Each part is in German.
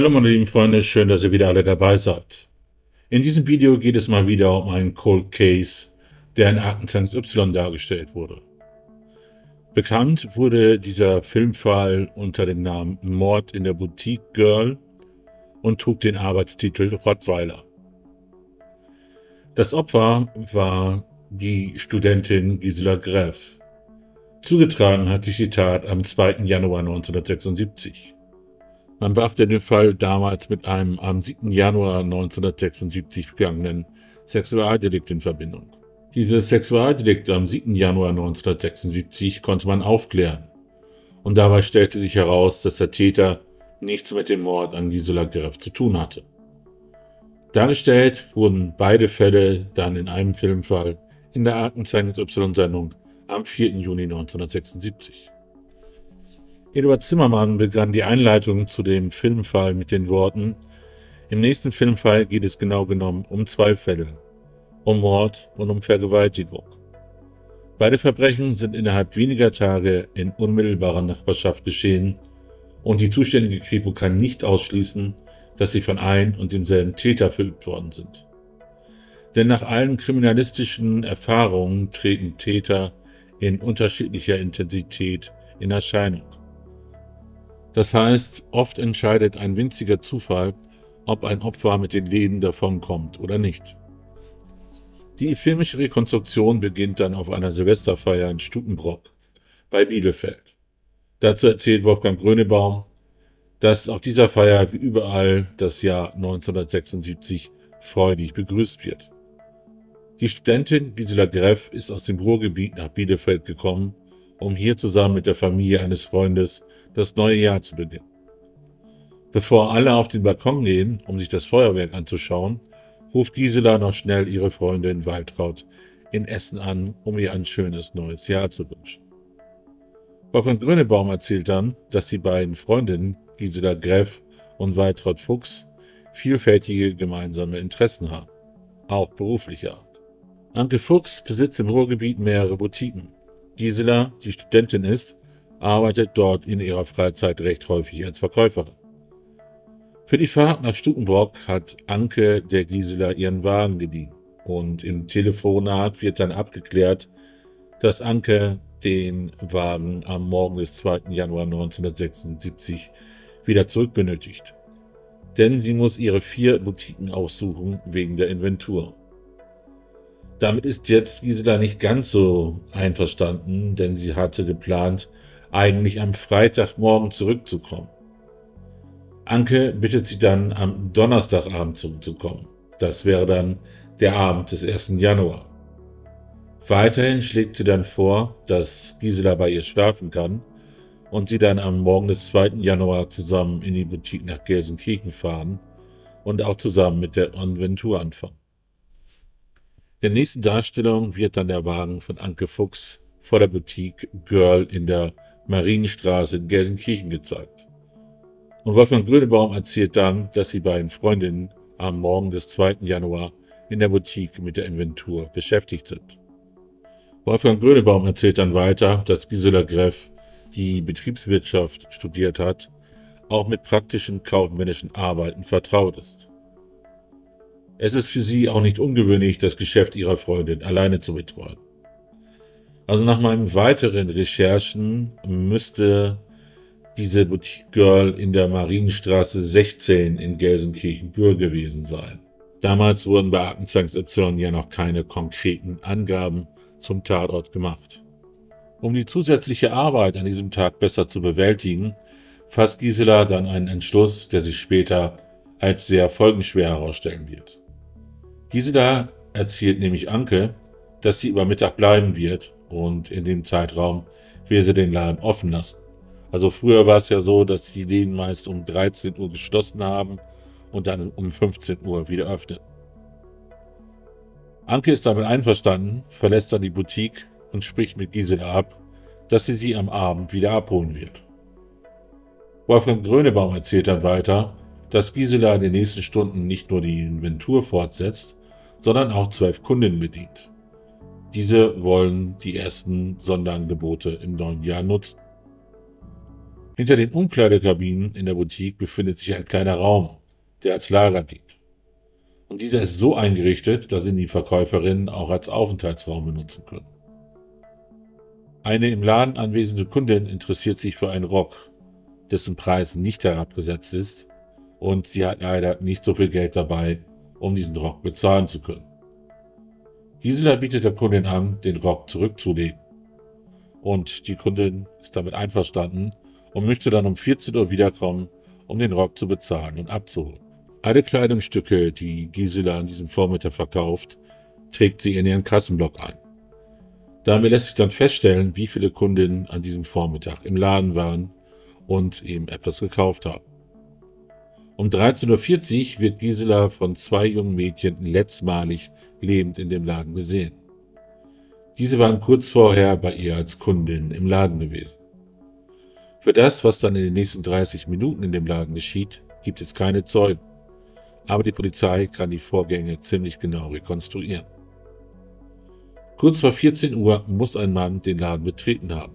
Hallo meine lieben Freunde, schön, dass ihr wieder alle dabei seid. In diesem Video geht es mal wieder um einen Cold Case, der in Aktenzeichen Y dargestellt wurde. Bekannt wurde dieser Filmfall unter dem Namen Mord in der Boutique Girl und trug den Arbeitstitel Rottweiler. Das Opfer war die Studentin Gisela Greff. Zugetragen hat sich die Tat am 2. Januar 1976. Man brachte den Fall damals mit einem am 7. Januar 1976 begangenen Sexualdelikt in Verbindung. Dieses Sexualdelikt am 7. Januar 1976 konnte man aufklären. Und dabei stellte sich heraus, dass der Täter nichts mit dem Mord an Gisela Greff zu tun hatte. Dargestellt wurden beide Fälle dann in einem Filmfall in der Aktenzeichen Y-Sendung am 4. Juni 1976. Eduard Zimmermann begann die Einleitung zu dem Filmfall mit den Worten, im nächsten Filmfall geht es genau genommen um zwei Fälle, um Mord und um Vergewaltigung. Beide Verbrechen sind innerhalb weniger Tage in unmittelbarer Nachbarschaft geschehen und die zuständige Kripo kann nicht ausschließen, dass sie von ein und demselben Täter verübt worden sind. Denn nach allen kriminalistischen Erfahrungen treten Täter in unterschiedlicher Intensität in Erscheinung. Das heißt, oft entscheidet ein winziger Zufall, ob ein Opfer mit dem Leben davonkommt oder nicht. Die filmische Rekonstruktion beginnt dann auf einer Silvesterfeier in Stutenbrock bei Bielefeld. Dazu erzählt Wolfgang Grönebaum, dass auf dieser Feier wie überall das Jahr 1976 freudig begrüßt wird. Die Studentin Gisela Greff ist aus dem Ruhrgebiet nach Bielefeld gekommen, um hier zusammen mit der Familie eines Freundes das neue Jahr zu beginnen. Bevor alle auf den Balkon gehen, um sich das Feuerwerk anzuschauen, ruft Gisela noch schnell ihre Freundin Waltraud in Essen an, um ihr ein schönes neues Jahr zu wünschen. Wolfgang Grönebaum erzählt dann, dass die beiden Freundinnen Gisela Greff und Waltraud Fuchs vielfältige gemeinsame Interessen haben, auch beruflicher Art. Anke Fuchs besitzt im Ruhrgebiet mehrere Boutiquen. Gisela, die Studentin ist, arbeitet dort in ihrer Freizeit recht häufig als Verkäuferin. Für die Fahrt nach Stutenbrock hat Anke der Gisela ihren Wagen geliehen und im Telefonat wird dann abgeklärt, dass Anke den Wagen am Morgen des 2. Januar 1976 wieder zurück benötigt. Denn sie muss ihre vier Boutiquen aussuchen wegen der Inventur. Damit ist jetzt Gisela nicht ganz so einverstanden, denn sie hatte geplant, eigentlich am Freitagmorgen zurückzukommen. Anke bittet sie dann am Donnerstagabend zurückzukommen. Das wäre dann der Abend des 1. Januar. Weiterhin schlägt sie dann vor, dass Gisela bei ihr schlafen kann und sie dann am Morgen des 2. Januar zusammen in die Boutique nach Gelsenkirchen fahren und auch zusammen mit der Inventur anfangen. Der nächsten Darstellung wird dann der Wagen von Anke Fuchs vor der Boutique Girl in der Marienstraße in Gelsenkirchen gezeigt. Und Wolfgang Grönebaum erzählt dann, dass die beiden Freundinnen am Morgen des 2. Januar in der Boutique mit der Inventur beschäftigt sind. Wolfgang Grönebaum erzählt dann weiter, dass Gisela Greff, die Betriebswirtschaft studiert hat, auch mit praktischen kaufmännischen Arbeiten vertraut ist. Es ist für sie auch nicht ungewöhnlich, das Geschäft ihrer Freundin alleine zu betreuen. Also nach meinen weiteren Recherchen müsste diese Boutique Girl in der Marienstraße 16 in Gelsenkirchen-Bür gewesen sein. Damals wurden bei Aktenzeichen Y ja noch keine konkreten Angaben zum Tatort gemacht. Um die zusätzliche Arbeit an diesem Tag besser zu bewältigen, fasst Gisela dann einen Entschluss, der sich später als sehr folgenschwer herausstellen wird. Gisela erzählt nämlich Anke, dass sie über Mittag bleiben wird und in dem Zeitraum will sie den Laden offen lassen. Also früher war es ja so, dass die Läden meist um 13 Uhr geschlossen haben und dann um 15 Uhr wieder öffnen. Anke ist damit einverstanden, verlässt dann die Boutique und spricht mit Gisela ab, dass sie sie am Abend wieder abholen wird. Wolfgang Grönebaum erzählt dann weiter, dass Gisela in den nächsten Stunden nicht nur die Inventur fortsetzt, sondern auch zwölf Kundinnen bedient. Diese wollen die ersten Sonderangebote im neuen Jahr nutzen. Hinter den Umkleidekabinen in der Boutique befindet sich ein kleiner Raum, der als Lager dient. Und dieser ist so eingerichtet, dass ihn die Verkäuferinnen auch als Aufenthaltsraum benutzen können. Eine im Laden anwesende Kundin interessiert sich für einen Rock, dessen Preis nicht herabgesetzt ist, und sie hat leider nicht so viel Geld dabei, um diesen Rock bezahlen zu können. Gisela bietet der Kundin an, den Rock zurückzulegen. Und die Kundin ist damit einverstanden und möchte dann um 14 Uhr wiederkommen, um den Rock zu bezahlen und abzuholen. Alle Kleidungsstücke, die Gisela an diesem Vormittag verkauft, trägt sie in ihren Kassenblock ein. Damit lässt sich dann feststellen, wie viele Kundinnen an diesem Vormittag im Laden waren und ihm etwas gekauft haben. Um 13.40 Uhr wird Gisela von zwei jungen Mädchen letztmalig lebend in dem Laden gesehen. Diese waren kurz vorher bei ihr als Kundin im Laden gewesen. Für das, was dann in den nächsten 30 Minuten in dem Laden geschieht, gibt es keine Zeugen. Aber die Polizei kann die Vorgänge ziemlich genau rekonstruieren. Kurz vor 14 Uhr muss ein Mann den Laden betreten haben.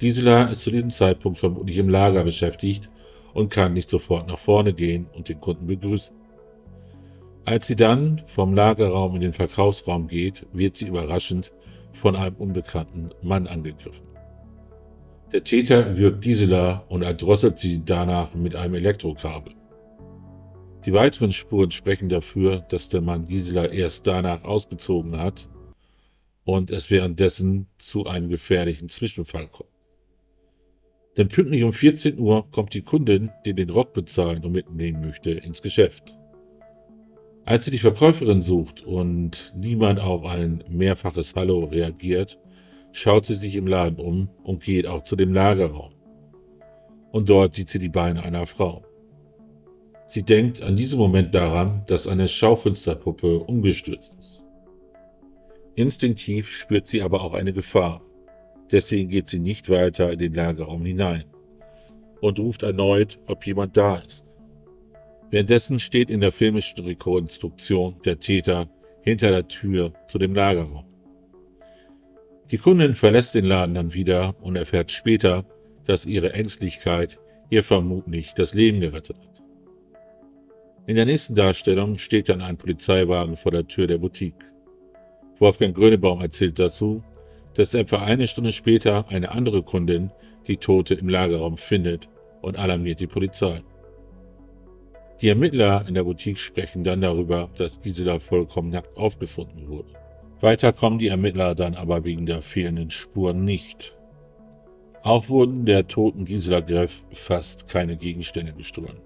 Gisela ist zu diesem Zeitpunkt vermutlich im Lager beschäftigt und kann nicht sofort nach vorne gehen und den Kunden begrüßen. Als sie dann vom Lagerraum in den Verkaufsraum geht, wird sie überraschend von einem unbekannten Mann angegriffen. Der Täter wirkt Gisela und erdrosselt sie danach mit einem Elektrokabel. Die weiteren Spuren sprechen dafür, dass der Mann Gisela erst danach ausgezogen hat und es währenddessen zu einem gefährlichen Zwischenfall kommt. Denn pünktlich um 14 Uhr kommt die Kundin, die den Rock bezahlen und mitnehmen möchte, ins Geschäft. Als sie die Verkäuferin sucht und niemand auf ein mehrfaches Hallo reagiert, schaut sie sich im Laden um und geht auch zu dem Lagerraum. Und dort sieht sie die Beine einer Frau. Sie denkt an diesem Moment daran, dass eine Schaufensterpuppe umgestürzt ist. Instinktiv spürt sie aber auch eine Gefahr. Deswegen geht sie nicht weiter in den Lagerraum hinein und ruft erneut, ob jemand da ist. Währenddessen steht in der filmischen Rekonstruktion der Täter hinter der Tür zu dem Lagerraum. Die Kundin verlässt den Laden dann wieder und erfährt später, dass ihre Ängstlichkeit ihr vermutlich das Leben gerettet hat. In der nächsten Darstellung steht dann ein Polizeiwagen vor der Tür der Boutique. Wolfgang Grönebaum erzählt dazu, dass etwa eine Stunde später eine andere Kundin die Tote im Lagerraum findet und alarmiert die Polizei. Die Ermittler in der Boutique sprechen dann darüber, dass Gisela vollkommen nackt aufgefunden wurde. Weiter kommen die Ermittler dann aber wegen der fehlenden Spuren nicht. Auch wurden der toten Gisela Greff fast keine Gegenstände gestohlen,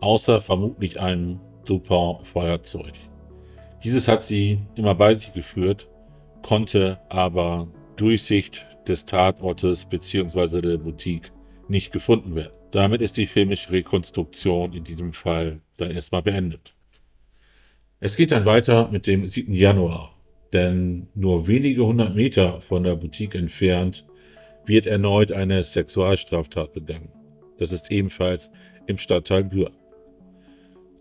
außer vermutlich einem Dupont-Feuerzeug. Dieses hat sie immer bei sich geführt, konnte aber durch Sicht des Tatortes bzw. der Boutique nicht gefunden werden. Damit ist die filmische Rekonstruktion in diesem Fall dann erstmal beendet. Es geht dann weiter mit dem 7. Januar, denn nur wenige hundert Meter von der Boutique entfernt wird erneut eine Sexualstraftat begangen. Das ist ebenfalls im Stadtteil Bühr.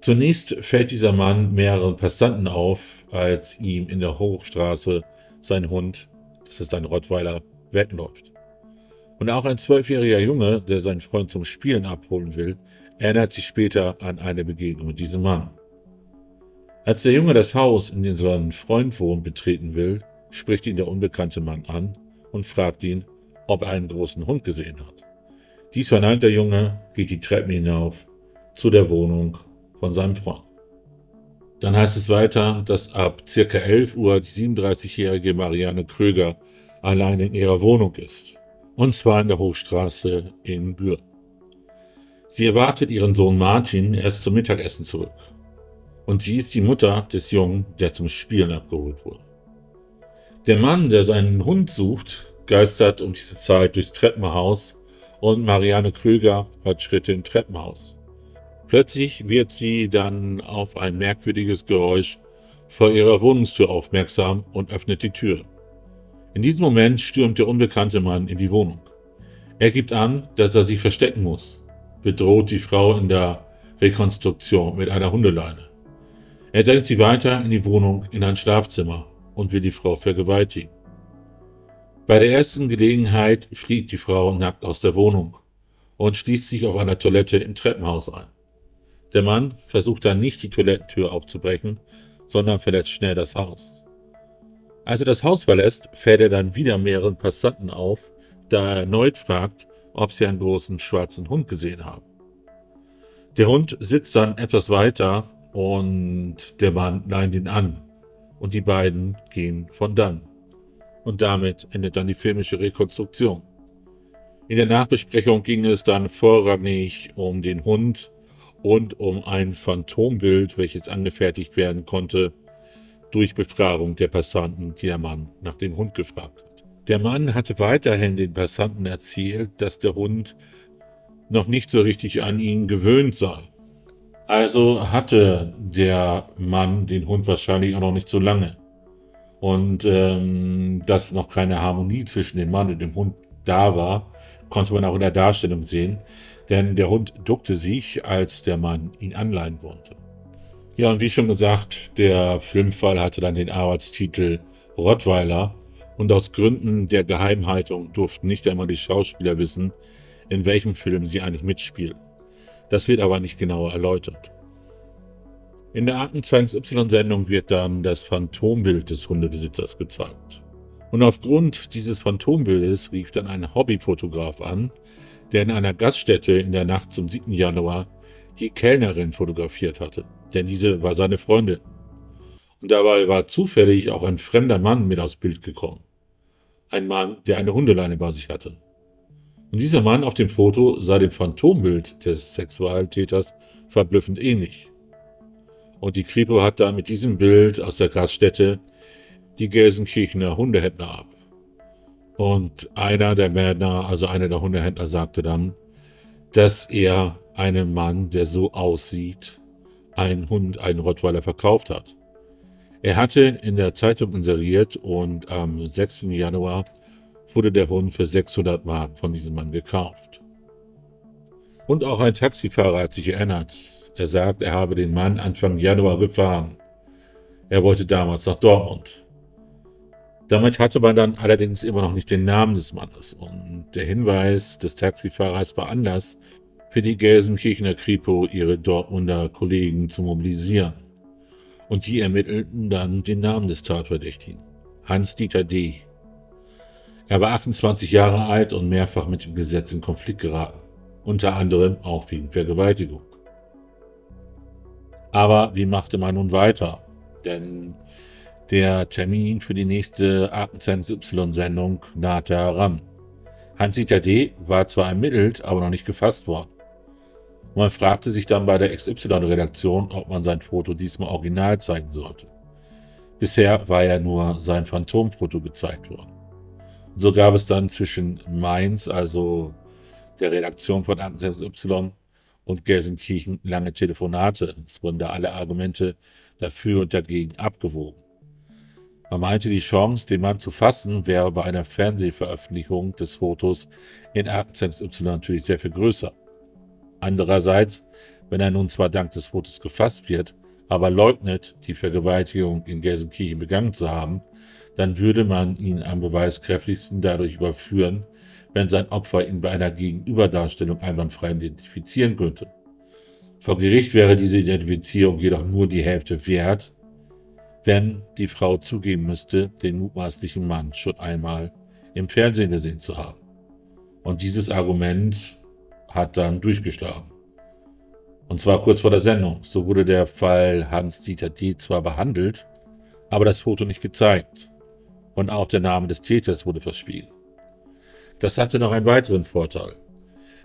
Zunächst fällt dieser Mann mehreren Passanten auf, als ihm in der Hochstraße sein Hund, das ist ein Rottweiler, wegläuft. Und auch ein zwölfjähriger Junge, der seinen Freund zum Spielen abholen will, erinnert sich später an eine Begegnung mit diesem Mann. Als der Junge das Haus, in dem sein Freund wohnt, betreten will, spricht ihn der unbekannte Mann an und fragt ihn, ob er einen großen Hund gesehen hat. Dies verneint der Junge, geht die Treppen hinauf zu der Wohnung von seinem Freund. Dann heißt es weiter, dass ab circa 11 Uhr die 37-jährige Marianne Kröger allein in ihrer Wohnung ist. Und zwar in der Hochstraße in Bühr. Sie erwartet ihren Sohn Martin erst zum Mittagessen zurück. Und sie ist die Mutter des Jungen, der zum Spielen abgeholt wurde. Der Mann, der seinen Hund sucht, geistert um diese Zeit durchs Treppenhaus und Marianne Krüger hört Schritte im Treppenhaus. Plötzlich wird sie dann auf ein merkwürdiges Geräusch vor ihrer Wohnungstür aufmerksam und öffnet die Tür. In diesem Moment stürmt der unbekannte Mann in die Wohnung. Er gibt an, dass er sich verstecken muss, bedroht die Frau in der Rekonstruktion mit einer Hundeleine. Er drängt sie weiter in die Wohnung in ein Schlafzimmer und will die Frau vergewaltigen. Bei der ersten Gelegenheit flieht die Frau nackt aus der Wohnung und schließt sich auf einer Toilette im Treppenhaus ein. Der Mann versucht dann nicht die Toilettentür aufzubrechen, sondern verlässt schnell das Haus. Als er das Haus verlässt, fährt er dann wieder mehreren Passanten auf, da er erneut fragt, ob sie einen großen schwarzen Hund gesehen haben. Der Hund sitzt dann etwas weiter und der Mann leint ihn an und die beiden gehen von dann. Und damit endet dann die filmische Rekonstruktion. In der Nachbesprechung ging es dann vorrangig um den Hund und um ein Phantombild, welches angefertigt werden konnte durch Befragung der Passanten, die der Mann nach dem Hund gefragt hat. Der Mann hatte weiterhin den Passanten erzählt, dass der Hund noch nicht so richtig an ihn gewöhnt sei. Also hatte der Mann den Hund wahrscheinlich auch noch nicht so lange. Und ähm, dass noch keine Harmonie zwischen dem Mann und dem Hund da war, konnte man auch in der Darstellung sehen, denn der Hund duckte sich, als der Mann ihn anleihen wollte. Ja, und wie schon gesagt, der Filmfall hatte dann den Arbeitstitel Rottweiler und aus Gründen der Geheimhaltung durften nicht einmal die Schauspieler wissen, in welchem Film sie eigentlich mitspielen. Das wird aber nicht genauer erläutert. In der Aktenzeichen Y-Sendung wird dann das Phantombild des Hundebesitzers gezeigt. Und aufgrund dieses Phantombildes rief dann ein Hobbyfotograf an, der in einer Gaststätte in der Nacht zum 7. Januar die Kellnerin fotografiert hatte, denn diese war seine Freundin. Und dabei war zufällig auch ein fremder Mann mit aufs Bild gekommen. Ein Mann, der eine Hundeleine bei sich hatte. Und dieser Mann auf dem Foto sah dem Phantombild des Sexualtäters verblüffend ähnlich. Und die Kripo hat dann mit diesem Bild aus der Gaststätte die Gelsenkirchener Hundehändler ab. Und einer der Männer, also einer der Hundehändler, sagte dann, dass er einem Mann, der so aussieht, einen Hund, einen Rottweiler verkauft hat. Er hatte in der Zeitung inseriert und am 6. Januar wurde der Hund für 600 Mark von diesem Mann gekauft. Und auch ein Taxifahrer hat sich erinnert. Er sagt, er habe den Mann Anfang Januar gefahren. Er wollte damals nach Dortmund. Damit hatte man dann allerdings immer noch nicht den Namen des Mannes und der Hinweis des Taxifahrers war Anlass für die Gelsenkirchener Kripo, ihre Dortmunder Kollegen zu mobilisieren. Und die ermittelten dann den Namen des Tatverdächtigen, Hans-Dieter D. Er war 28 Jahre alt und mehrfach mit dem Gesetz in Konflikt geraten, unter anderem auch wegen Vergewaltigung. Aber wie machte man nun weiter? Denn der Termin für die nächste Aktenzeichen Y-Sendung nahte heran. Hans-Dieter D. war zwar ermittelt, aber noch nicht gefasst worden. Man fragte sich dann bei der XY-Redaktion, ob man sein Foto diesmal original zeigen sollte. Bisher war ja nur sein Phantomfoto gezeigt worden. So gab es dann zwischen Mainz, also der Redaktion von Aktenzeichen Y, und Gelsenkirchen lange Telefonate. Es wurden da alle Argumente dafür und dagegen abgewogen. Man meinte, die Chance, den Mann zu fassen, wäre bei einer Fernsehveröffentlichung des Fotos in Akzents Y natürlich sehr viel größer. Andererseits, wenn er nun zwar dank des Fotos gefasst wird, aber leugnet, die Vergewaltigung in Gelsenkirchen begangen zu haben, dann würde man ihn am beweiskräftigsten dadurch überführen, wenn sein Opfer ihn bei einer Gegenüberdarstellung einwandfrei identifizieren könnte. Vor Gericht wäre diese Identifizierung jedoch nur die Hälfte wert, wenn die Frau zugeben müsste, den mutmaßlichen Mann schon einmal im Fernsehen gesehen zu haben. Und dieses Argument hat dann durchgeschlagen. Und zwar kurz vor der Sendung. So wurde der Fall Hans-Dieter D. zwar behandelt, aber das Foto nicht gezeigt. Und auch der Name des Täters wurde verspielt. Das hatte noch einen weiteren Vorteil.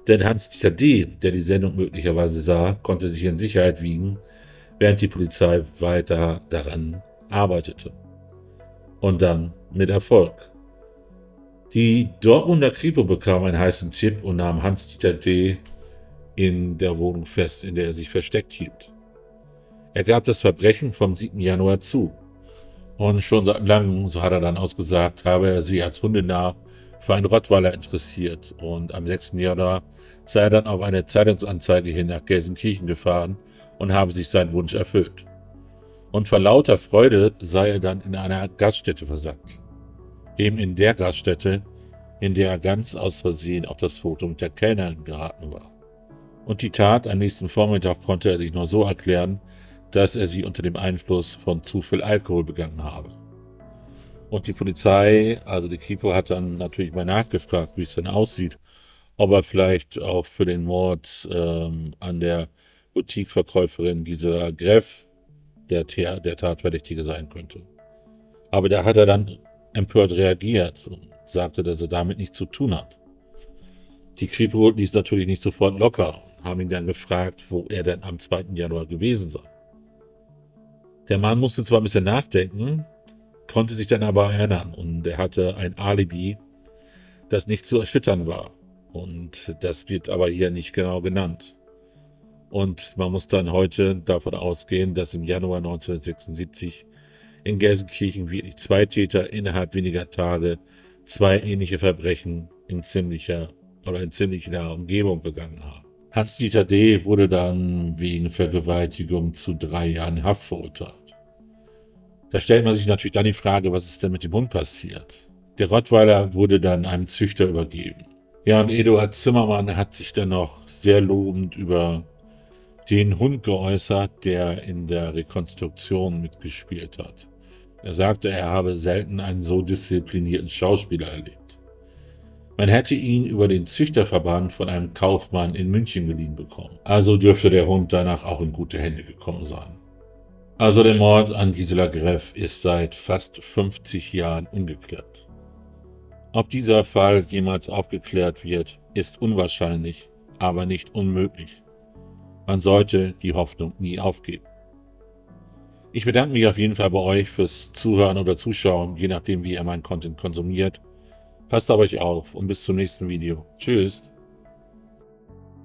Denn Hans-Dieter D., der die Sendung möglicherweise sah, konnte sich in Sicherheit wiegen, während die Polizei weiter daran arbeitete. Und dann mit Erfolg. Die Dortmunder Kripo bekam einen heißen Tipp und nahm Hans-Dieter D. in der Wohnung fest, in der er sich versteckt hielt. Er gab das Verbrechen vom 7. Januar zu. Und schon seit langem, so hat er dann ausgesagt, habe er sich als Hundenah für einen Rottweiler interessiert. Und am 6. Januar sei er dann auf eine Zeitungsanzeige hin nach Gelsenkirchen gefahren und habe sich seinen Wunsch erfüllt und vor lauter Freude sei er dann in einer Gaststätte versackt. Eben in der Gaststätte, in der er ganz aus Versehen auf das Foto mit der Kellnerin geraten war. Und die Tat am nächsten Vormittag konnte er sich nur so erklären, dass er sie unter dem Einfluss von zu viel Alkohol begangen habe. Und die Polizei, also die Kripo, hat dann natürlich mal nachgefragt, wie es denn aussieht, ob er vielleicht auch für den Mord ähm, an der Boutiqueverkäuferin Gisela Greff der, der Tatverdächtige sein könnte. Aber da hat er dann empört reagiert und sagte, dass er damit nichts zu tun hat. Die Kripo ließ natürlich nicht sofort locker, haben ihn dann gefragt, wo er denn am 2. Januar gewesen sei. Der Mann musste zwar ein bisschen nachdenken, konnte sich dann aber erinnern und er hatte ein Alibi, das nicht zu erschüttern war. Und das wird aber hier nicht genau genannt. Und man muss dann heute davon ausgehen, dass im Januar 1976 in Gelsenkirchen wirklich zwei Täter innerhalb weniger Tage zwei ähnliche Verbrechen in ziemlicher oder in ziemlich naher Umgebung begangen haben. Hans-Dieter D. wurde dann wegen Vergewaltigung zu drei Jahren Haft verurteilt. Da stellt man sich natürlich dann die Frage, was ist denn mit dem Hund passiert? Der Rottweiler wurde dann einem Züchter übergeben. Ja, und Eduard Zimmermann hat sich dann noch sehr lobend über den Hund geäußert, der in der Rekonstruktion mitgespielt hat. Er sagte, er habe selten einen so disziplinierten Schauspieler erlebt. Man hätte ihn über den Züchterverband von einem Kaufmann in München geliehen bekommen. Also dürfte der Hund danach auch in gute Hände gekommen sein. Also der Mord an Gisela Greff ist seit fast 50 Jahren ungeklärt. Ob dieser Fall jemals aufgeklärt wird, ist unwahrscheinlich, aber nicht unmöglich. Man sollte die Hoffnung nie aufgeben. Ich bedanke mich auf jeden Fall bei euch fürs Zuhören oder Zuschauen, je nachdem, wie ihr meinen Content konsumiert. Passt auf euch auf und bis zum nächsten Video. Tschüss.